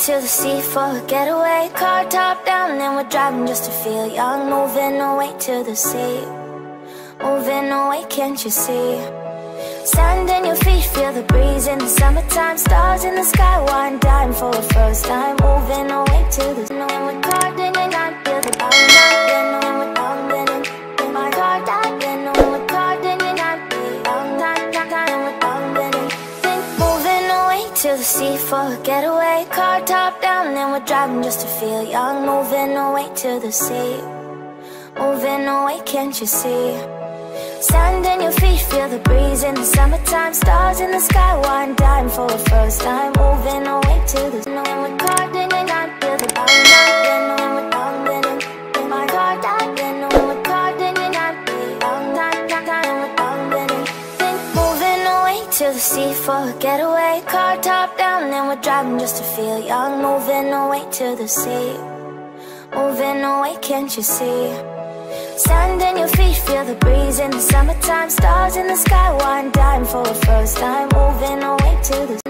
to the sea for a getaway. Car top down then we're driving just to feel young. Moving away to the sea. Moving away, can't you see? Sand in your feet, feel the breeze in the summertime. Stars in the sky, one dime for the first time. Moving away to the sea for a getaway Car top down and we're driving just to feel young. Moving away to the sea. Moving away, can't you see? Sand in your feet, feel the breeze in the summertime. Stars in the sky, one dime for the first time. Moving away to the sea for a getaway Car top down and we're driving just to feel young. Moving away to the sea. Moving away, can't you see? Sand in your feet, feel the breeze in the summertime. Stars in the sky, one dime for the first time. Moving away to the